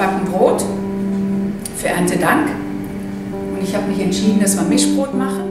backen Brot für Erntedank. Und ich habe mich entschieden, dass wir Mischbrot machen.